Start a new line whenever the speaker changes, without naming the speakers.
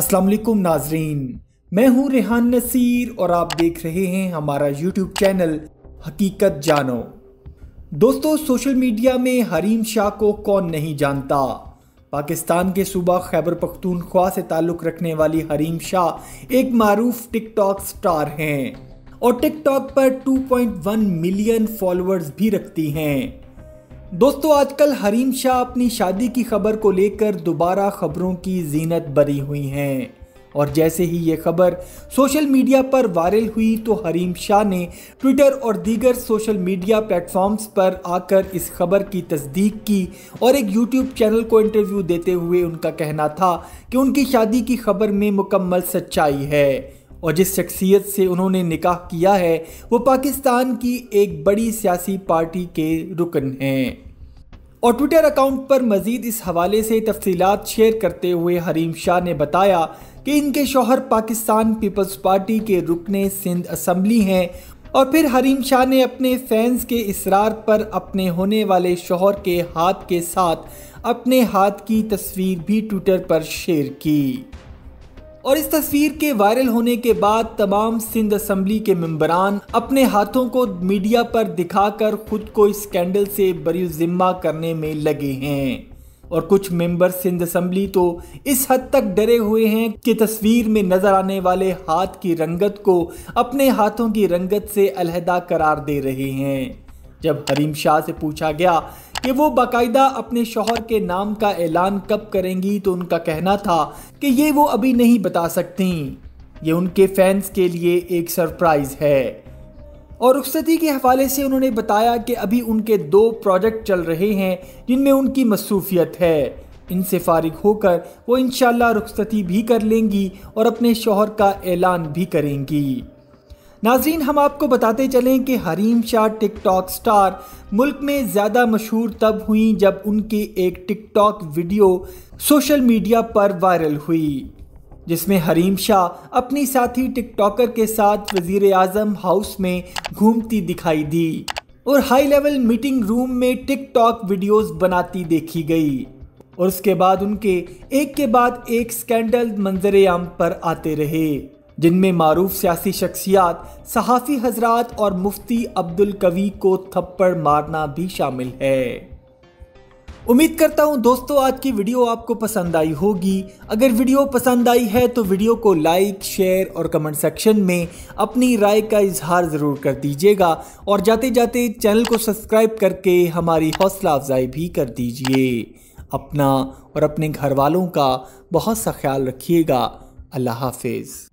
अस्सलाम वालेकुम नाजरीन। मैं हूँ रेहान नसीर और आप देख रहे हैं हमारा यूट्यूब चैनल हकीकत जानो। दोस्तों, सोशल मीडिया में हरीम शाह को कौन नहीं जानता? पाकिस्तान के सूबा खैबर पख्तूनख्वा से ताल्लुक़ रखने वाली हरीम शाह एक मरूफ टिकटॉक स्टार हैं और टिकटॉक पर 2.1 मिलियन फॉलोअर्स भी रखती हैं। दोस्तों, आजकल हरीम शाह अपनी शादी की खबर को लेकर दोबारा खबरों की जीनत बरी हुई हैं। और जैसे ही ये खबर सोशल मीडिया पर वायरल हुई तो हरीम शाह ने ट्विटर और दीगर सोशल मीडिया प्लेटफॉर्म्स पर आकर इस खबर की तस्दीक की और एक यूट्यूब चैनल को इंटरव्यू देते हुए उनका कहना था कि उनकी शादी की खबर में मुकम्मल सच्चाई है। और जिस शख्सियत से उन्होंने निकाह किया है, वो पाकिस्तान की एक बड़ी सियासी पार्टी के रुकन हैं। और ट्विटर अकाउंट पर मजीद इस हवाले से तफसीलात शेयर करते हुए हरीम शाह ने बताया कि इनके शोहर पाकिस्तान पीपल्स पार्टी के रुकने सिंध असम्बली हैं और फिर हरीम शाह ने अपने फैंस के इसरार पर अपने होने वाले शोहर के हाथ के साथ अपने हाथ की तस्वीर भी ट्विटर पर शेयर की। और इस तस्वीर के वायरल होने के बाद तमाम सिंध असम्बली के मेम्बरान अपने हाथों को मीडिया पर दिखाकर खुद को इस स्कैंडल से बरी जिम्मा करने में लगे हैं। और कुछ मेंबर सिंध असम्बली तो इस हद तक डरे हुए हैं कि तस्वीर में नज़र आने वाले हाथ की रंगत को अपने हाथों की रंगत से अलहदा करार दे रहे हैं। जब हरीम शाह से पूछा गया कि वो बाकायदा अपने शोहर के नाम का ऐलान कब करेंगी तो उनका कहना था कि ये वो अभी नहीं बता सकती। ये उनके फैंस के लिए एक सरप्राइज़ है। और रुखसती के हवाले से उन्होंने बताया कि अभी उनके दो प्रोजेक्ट चल रहे हैं, जिनमें उनकी मसरूफियत है। इनसे फारिग होकर वो इन रुखसती भी कर लेंगी और अपने शोहर का ऐलान भी करेंगी। नाजरीन, हम आपको बताते चलें कि हरीम शाह टिकटॉक स्टार मुल्क में ज़्यादा मशहूर तब हुई जब उनकी एक टिकटॉक वीडियो सोशल मीडिया पर वायरल हुई, जिसमें हरीम शाह अपनी साथी टिकटॉकर के साथ वज़ीर आज़म हाउस में घूमती दिखाई दी और हाई लेवल मीटिंग रूम में टिकटॉक वीडियोस बनाती देखी गई और उसके बाद उनके एक के बाद एक स्कैंडल मंजर आम पर आते रहे। जिनमें मारूफ सियासी शख्सियात, सहाफ़ी हजरात और मुफ्ती अब्दुल कवी को थप्पड़ मारना भी शामिल है। उम्मीद करता हूँ दोस्तों, आज की वीडियो आपको पसंद आई होगी। अगर वीडियो पसंद आई है तो वीडियो को लाइक, शेयर और कमेंट सेक्शन में अपनी राय का इजहार ज़रूर कर दीजिएगा। और जाते जाते चैनल को सब्सक्राइब करके हमारी हौसला अफजाई भी कर दीजिए। अपना और अपने घर वालों का बहुत सा ख्याल रखिएगा। अल्लाह हाफिज़।